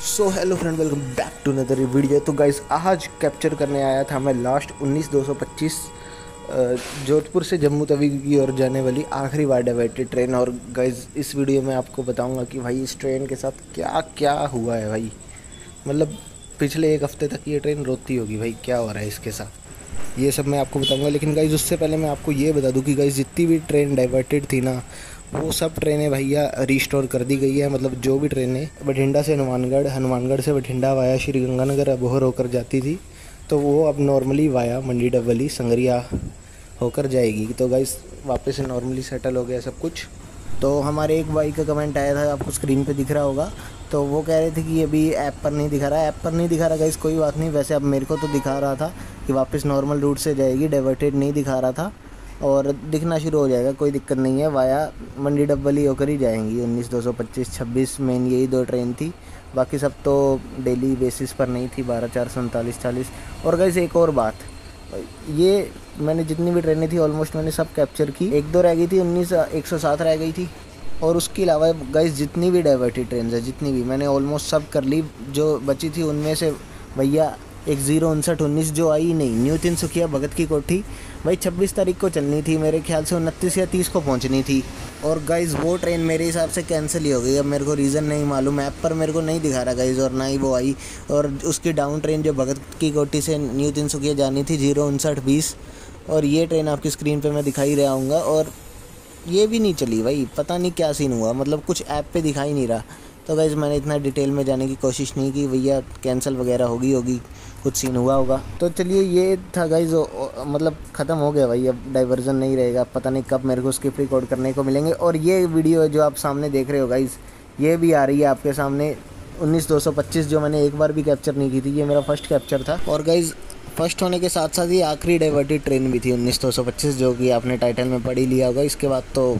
So hello friend welcome back to another video तो guys आज capture करने आया था मैं लास्ट उन्नीस दो सौ पच्चीस जोधपुर से जम्मू तवी की ओर जाने वाली आखिरी बार डाइवर्टेड ट्रेन और गाइज़ इस वीडियो में आपको बताऊँगा कि भाई इस ट्रेन के साथ क्या क्या हुआ है भाई। मतलब पिछले एक हफ़्ते तक ये ट्रेन रोती होगी भाई, क्या हो रहा है इसके साथ? ये सब मैं आपको बताऊँगा, लेकिन गाइज़ उससे पहले मैं आपको ये बता दूँ कि गाइज़ जितनी भी ट्रेन डाइवर्टेड थी ना वो सब ट्रेनें भैया रिस्टोर कर दी गई है। मतलब जो भी ट्रेनें, बठिंडा से हनुमानगढ़ हनुमानगढ़ से बठिंडा वाया श्री गंगानगर अबोहर होकर जाती थी तो वो अब नॉर्मली वाया मंडी डबली संगरिया होकर जाएगी। तो गाइस वापस से नॉर्मली सेटल हो गया सब कुछ। तो हमारे एक भाई का कमेंट आया था, आपको स्क्रीन पे दिख रहा होगा। तो वो कह रहे थे कि अभी ऐप पर नहीं दिखा रहा। ऐप पर नहीं दिखा रहा गाइस कोई बात नहीं। वैसे अब मेरे को तो दिखा रहा था कि वापस नॉर्मल रूट से जाएगी डाइवर्टेड नहीं दिखा रहा था। और दिखना शुरू हो जाएगा, कोई दिक्कत नहीं है। वाया मंडी डब्बली होकर ही जाएँगी। उन्नीस, दो सौ पच्चीस, छब्बीस मेन यही दो ट्रेन थी। बाकी सब तो डेली बेसिस पर नहीं थी। बारह, चार, सैंतालीस, चालीस। और गई एक और बात। ये मैंने जितनी भी ट्रेनें थी ऑलमोस्ट मैंने सब कैप्चर की। एक दो रह गई थी, उन्नीस, एक सौ सात रह गई थी। और उसके अलावा गाइस जितनी भी डाइवर्टेड ट्रेन है, जितनी भी, मैंने ऑलमोस्ट सब कर ली। जो बची थी, उनमें से भैया एक ज़ीरो उनसठ, उन्नीस जो आई, नहीं न्यू तीन सुखिया भगत की कोठी। भाई, छब्बीस तारीख को चलनी थी मेरे ख्याल से, उनतीस या तीस को पहुंचनी थी। और गाइज़ वो ट्रेन मेरे हिसाब से कैंसिल ही हो गई। अब मेरे को रीज़न नहीं मालूम ऐप पर मेरे को नहीं दिखा रहा गाइज़ और ना ही वो आई। और उसकी डाउन ट्रेन जो भगत की कोटी से न्यू तीन सुखिया जानी थी ज़ीरो उनसठ बीस। और ये ट्रेन आपकी स्क्रीन पर मैं दिखाई रहा हूँ और ये भी नहीं चली भाई। पता नहीं क्या सीन हुआ मतलब कुछ ऐप पर दिखाई नहीं रहा। तो गाइज़ मैंने इतना डिटेल में जाने की कोशिश नहीं की। भैया कैंसिल वगैरह होगी होगी। कुछ सीन हुआ होगा। तो चलिए, ये था गाइज़ मतलब ख़त्म हो गया भाई। अब डाइवर्जन नहीं रहेगा। पता नहीं कब मेरे को स्किप रिकॉर्ड करने को मिलेंगे। और ये वीडियो जो आप सामने देख रहे हो गाइज़ ये भी आ रही है आपके सामने। उन्नीस दो सौ पच्चीस जो मैंने एक बार भी कैप्चर नहीं की थी, ये मेरा फ़र्स्ट कैप्चर था। और गाइज़ फ़र्स्ट होने के साथ साथ ही आखिरी डाइवर्टेड ट्रेन भी थी उन्नीस दो सौ पच्चीस, जो कि आपने टाइटल में पढ़ी लिया होगा। इसके बाद तो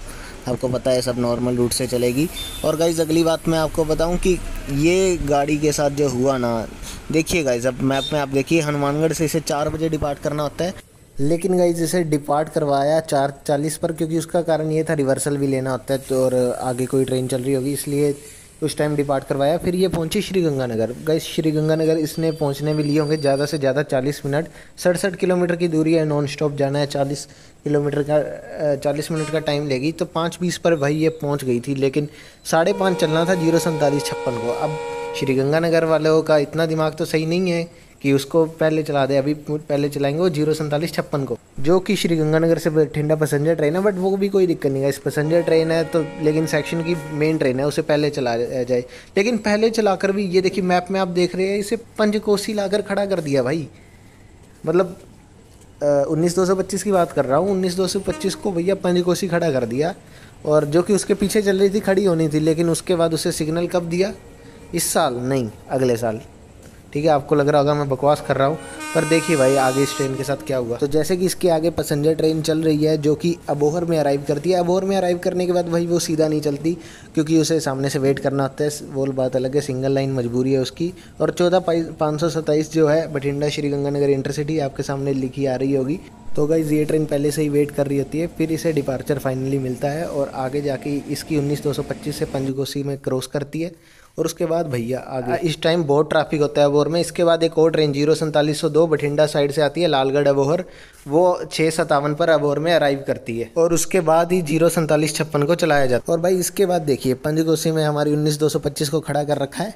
आपको पता है सब नॉर्मल रूट से चलेगी। और गाइज़ अगली बात मैं आपको बताऊँ कि ये गाड़ी के साथ जो हुआ ना, देखिए गाइज़ अब मैप में आप देखिए, हनुमानगढ़ से इसे चार बजे डिपार्ट करना होता है। लेकिन गाइज़ इसे डिपार्ट करवाया चार चालीस पर, क्योंकि उसका कारण ये था रिवर्सल भी लेना होता है तो और आगे कोई ट्रेन चल रही होगी, इसलिए उस टाइम डिपार्ट करवाया। फिर ये पहुँची श्री गंगानगर गई श्री गंगानगर इसने पहुँचने में लिए होंगे ज़्यादा से ज़्यादा चालीस मिनट। सड़सठ किलोमीटर की दूरी है नॉन स्टॉप जाना है। चालीस किलोमीटर का चालीस मिनट का टाइम लेगी। तो पाँच बीस पर भाई ये पहुँच गई थी, लेकिन साढ़े पाँच चलना था ज़ीरो सैंतालीस छप्पन को। अब श्री गंगानगर वालों का इतना दिमाग तो सही नहीं है कि उसको पहले चला दे, अभी पहले चलाएँगे वो ज़ीरो सैंतालीस छप्पन को, जो कि श्री गंगानगर से बठिंडा पैसेंजर ट्रेन है, बट वो भी कोई दिक्कत नहीं है। इस पैसेंजर ट्रेन है तो लेकिन सेक्शन की मेन ट्रेन है, उसे पहले चला जाए। लेकिन पहले चलाकर भी, ये देखिए मैप में आप देख रहे हैं, इसे पंचकोसी लाकर खड़ा कर दिया भाई। मतलब उन्नीस दो सौ पच्चीस की बात कर रहा हूँ, उन्नीस दो सौ पच्चीस को भैया पंचकोसी खड़ा कर दिया, और जो कि उसके पीछे चल रही थी, खड़ी होनी थी, लेकिन उसके बाद उसे सिग्नल कब दिया? इस साल, नहीं, अगले साल। ठीक है, आपको लग रहा होगा मैं बकवास कर रहा हूँ, पर देखिए भाई आगे इस ट्रेन के साथ क्या हुआ। तो जैसे कि इसके आगे पैसेंजर ट्रेन चल रही है, जो कि अबोहर में अराइव करती है। अबोहर में अराइव करने के बाद भाई वो सीधा नहीं चलती, क्योंकि उसे सामने से वेट करना होता है। वो बात अलग है सिंगल लाइन मजबूरी है उसकी। और चौदह पाँच सौ जो है, बठिंडा श्रीगंगानगर इंटरसिटी आपके सामने लिखी आ रही होगी। तो गाइज़ ये ट्रेन पहले से ही वेट कर रही होती है, फिर इसे डिपार्चर फाइनली मिलता है और आगे जाके इसकी उन्नीस दो सौ पच्चीस से पंचकोसी में क्रॉस करती है। और उसके बाद भैया आगे। इस टाइम बहुत ट्रैफ़िक होता है अबोहर में इसके बाद एक और ट्रेन ज़ीरो सैंतालीस सौ दो बठिंडा साइड से आती है लालगढ़ अबोहर वो छः सतावन पर अबोहर में अराइव करती है। और उसके बाद ही ज़ीरो सैंतालीस छप्पन को चलाया जाता है। और भाई इसके बाद देखिए पंचकोसी में हमारी उन्नीस दो सौ पच्चीस को खड़ा कर रखा है।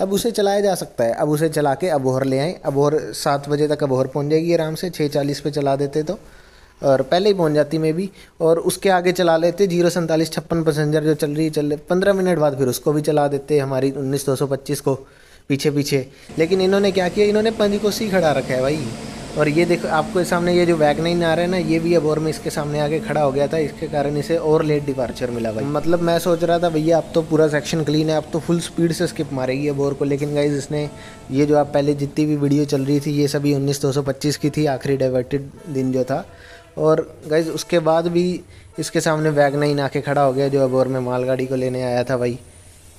अब उसे चलाया जा सकता है। अब उसे चला के अबोहर ले आए। अबोहर सात बजे तक अबोहर पहुँच जाएगी आराम से छः चालीस पर चला देते तो। और पहले ही पहुँच जाती मैं भी और उसके आगे चला लेते ज़ीरो सैंतालीस छप्पन पैसेंजर जो चल रही है चल रहे, पंद्रह मिनट बाद फिर उसको भी चला देते हमारी उन्नीस दो सौ पच्चीस को, पीछे पीछे। लेकिन इन्होंने क्या किया, इन्होंने पंजी को सी खड़ा रखा है भाई। और ये देखो, आपको सामने ये जो वैगनाइन आ रहा है ना, ये भी अब और में इसके सामने आके खड़ा हो गया था, इसके कारण इसे और लेट डिपार्चर मिला भाई। मतलब मैं सोच रहा था, भैया, अब तो पूरा सेक्शन क्लीन है, अब तो फुल स्पीड से स्किप मारेगी अब और को। लेकिन गाइज़ इसने ये जो आप पहले जितनी भी वीडियो चल रही थी, ये सभी उन्नीस दो सौ पच्चीस की थी, आखिरी डाइवर्टेड दिन जो था। और गाइज़ उसके बाद भी इसके सामने वैगनाइन आके खड़ा हो गया जो अबोर में मालगाड़ी को लेने आया था भाई।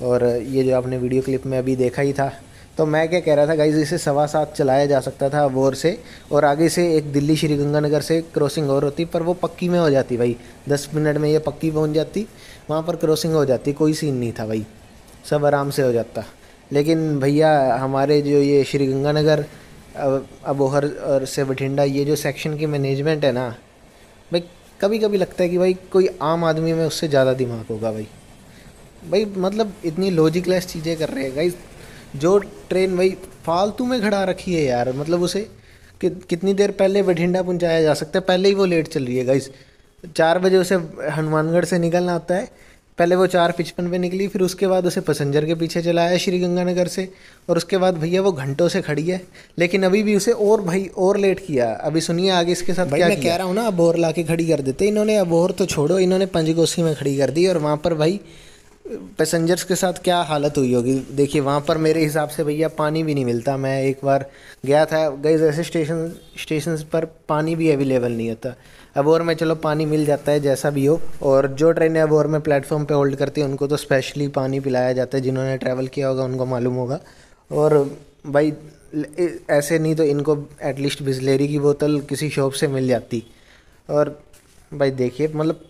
और ये जो आपने वीडियो क्लिप में अभी देखा ही था। तो मैं क्या कह रहा था गाइज़ इसे सवा सात चलाया जा सकता था अबोर से। और आगे से एक दिल्ली श्री गंगानगर से क्रॉसिंग और होती, पर वो पक्की में हो जाती भाई। दस मिनट में ये पक्की पहुँच जाती, वहाँ पर क्रॉसिंग हो जाती, कोई सीन नहीं था भाई। सब आराम से हो जाता। लेकिन भैया, हमारे जो ये श्री गंगानगर अबोहर और से बठिंडा, ये जो सेक्शन की मैनेजमेंट है ना भाई कभी कभी लगता है कि भाई कोई आम आदमी में उससे ज़्यादा दिमाग होगा भाई। भाई मतलब इतनी लॉजिकलेस चीज़ें कर रहे हैं भाई जो ट्रेन भाई फालतू में खड़ा रखी है यार मतलब उसे कि, कितनी देर पहले बठिंडा पहुँचाया जा सकता है पहले ही वो लेट चल रही है गाइस चार बजे उसे हनुमानगढ़ से निकलना होता है पहले वो चार पिचपन पे निकली फिर उसके बाद उसे पैसेंजर के पीछे चलाया श्री गंगानगर से और उसके बाद भैया वो घंटों से खड़ी है लेकिन अभी भी उसे और भाई और लेट किया। अभी सुनिए आगे इसके साथ भाई क्या मैं कह रहा हूँ ना अबोहर ला के खड़ी कर देते। इन्होंने अबोहर तो छोड़ो इन्होंने पंजगोसी में खड़ी कर दी और वहाँ पर भाई पैसेंजर्स के साथ क्या हालत हुई होगी? देखिए, वहाँ पर मेरे हिसाब से भैया पानी भी नहीं मिलता। मैं एक बार गया था गई जैसे स्टेशन स्टेशन पर पानी भी अवेलेबल नहीं होता। अबोर में, चलो, पानी मिल जाता है, जैसा भी हो। और जो ट्रेनें अबोर में प्लेटफॉर्म पे होल्ड करती हैं, उनको तो स्पेशली पानी पिलाया जाता है। जिन्होंने ट्रैवल किया होगा, उनको मालूम होगा। और भाई ऐसे नहीं तो इनको एटलीस्ट बिजलेरी की बोतल किसी शॉप से मिल जाती। और भाई, देखिए मतलब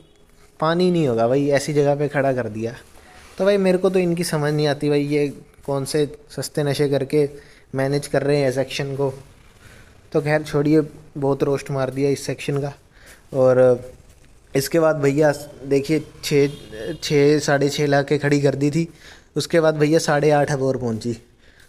पानी नहीं होगा। भाई, ऐसी जगह पे खड़ा कर दिया। तो भाई मेरे को तो इनकी समझ नहीं आती भाई ये कौन से सस्ते नशे करके मैनेज कर रहे हैं सेक्शन को। तो खैर, छोड़िए, बहुत रोस्ट मार दिया इस सेक्शन का। और, इसके बाद भैया, देखिए छः छः साढ़े छः लाख के खड़ी कर दी थी। उसके बाद भैया साढ़े आठ अबोर पहुँची।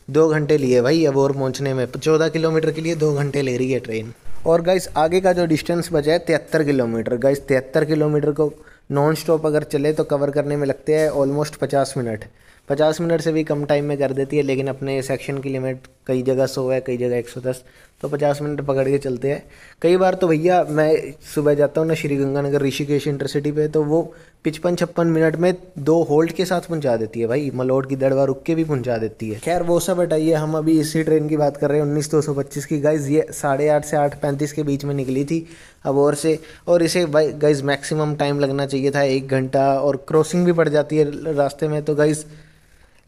दो घंटे लिए भाई अबोर पहुँचने में। चौदह किलोमीटर के लिए दो घंटे ले रही है ट्रेन और गाइस आगे का जो डिस्टेंस बचा है, तिहत्तर किलोमीटर। गाइस तिहत्तर किलोमीटर को नॉन स्टॉप अगर चले तो कवर करने में लगते हैं ऑलमोस्ट पचास मिनट। पचास मिनट से भी कम टाइम में कर देती है, लेकिन अपने सेक्शन की लिमिट कई जगह सौ है, कई जगह एक सौ दस। तो पचास मिनट पकड़ के चलते हैं। कई बार तो भैया मैं सुबह जाता हूँ ना श्री गंगानगर ऋषिकेश इंटरसिटी पे तो वो पिचपन छप्पन मिनट में दो होल्ड के साथ पहुँचा देती है भाई। मलोड की दड़वा रुक के भी पहुँचा देती है। खैर, वो सब हटाइए। हम अभी इसी ट्रेन की बात कर रहे हैं, उन्नीस दो सौ पच्चीस की। गाइज़ ये साढ़े आठ से आठ पैंतीस के बीच में निकली थी, अब और से, और इसे भाई गाइज़ मैक्सिमम टाइम लगना चाहिए था, एक घंटा, और क्रॉसिंग भी पड़ जाती है रास्ते में। तो गाइज़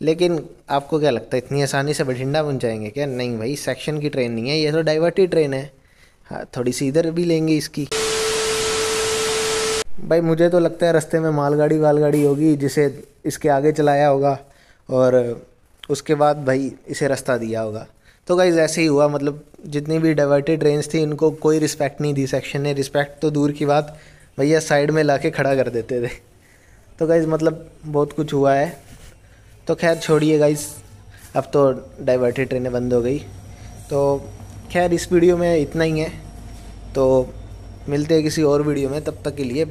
लेकिन आपको क्या लगता है, इतनी आसानी से बठिंडा पहुंचाएँगे क्या? नहीं भाई सेक्शन की ट्रेन नहीं है, ये तो डाइवर्टी ट्रेन है। हाँ थोड़ी सी इधर भी लेंगे इसकी। भाई, मुझे तो लगता है रास्ते में मालगाड़ी वालगाड़ी होगी, जिसे इसके आगे चलाया होगा, और उसके बाद भाई इसे रास्ता दिया होगा। तो गाइज़ ऐसे ही हुआ मतलब जितनी भी डाइवर्टेड ट्रेन्स थी, इनको कोई रिस्पेक्ट नहीं दी सेक्शन ने। रिस्पेक्ट तो दूर की बात, भैया साइड में ला के खड़ा कर देते थे। तो गाइज़ मतलब बहुत कुछ हुआ है। तो खैर छोड़िए गाइस अब तो डाइवर्टेड ट्रेनें बंद हो गई। तो खैर इस वीडियो में इतना ही है। तो मिलते हैं किसी और वीडियो में, तब तक के लिए